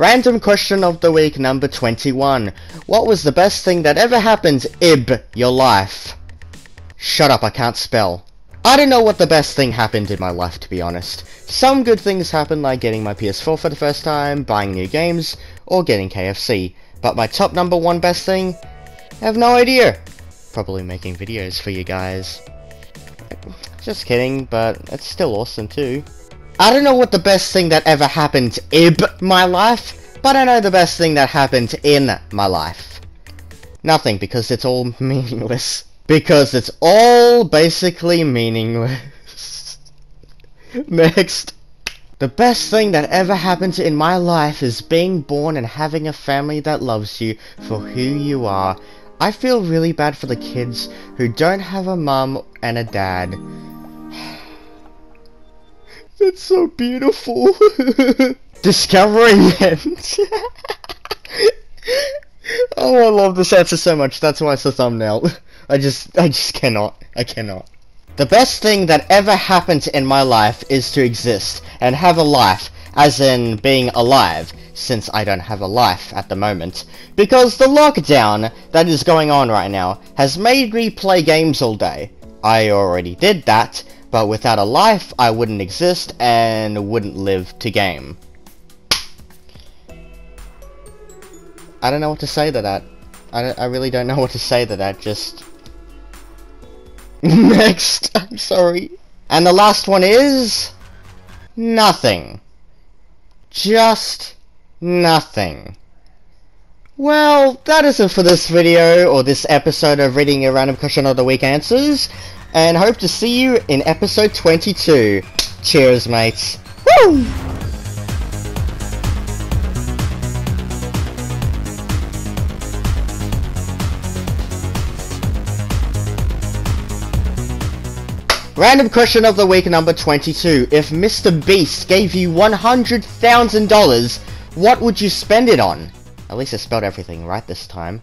Random question of the week number 21. What was the best thing that ever happened ib your life? Shut up, I can't spell. I don't know what the best thing happened in my life, to be honest. Some good things happened like getting my PS4 for the first time, buying new games, or getting KFC. But my top number one best thing? I have no idea. Probably making videos for you guys. Just kidding, but it's still awesome too. I don't know what the best thing that ever happened in my life, but I know the best thing that happened in my life. Nothing, because it's all meaningless. Because it's all basically meaningless. Next. The best thing that ever happened in my life is being born and having a family that loves you for who you are. I feel really bad for the kids who don't have a mum and a dad. That's so beautiful. Discovering it. oh, I love this answer so much. That's why it's the thumbnail. I just, I just cannot. I cannot. The best thing that ever happened in my life is to exist and have a life, as in being alive, since I don't have a life at the moment. Because the lockdown that is going on right now has made me play games all day. I already did that, but without a life I wouldn't exist and wouldn't live to game. I don't know what to say to that. I, I really don't know what to say to that, just... Next! I'm sorry. And the last one is... Nothing. Just... Nothing. Well, that is it for this video, or this episode of Reading a Random Question of the Week Answers, and hope to see you in episode 22. Cheers, mates. Woo! Random question of the week number 22. If Mr. Beast gave you $100,000, what would you spend it on? At least I spelled everything right this time.